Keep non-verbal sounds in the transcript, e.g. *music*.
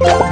you *laughs*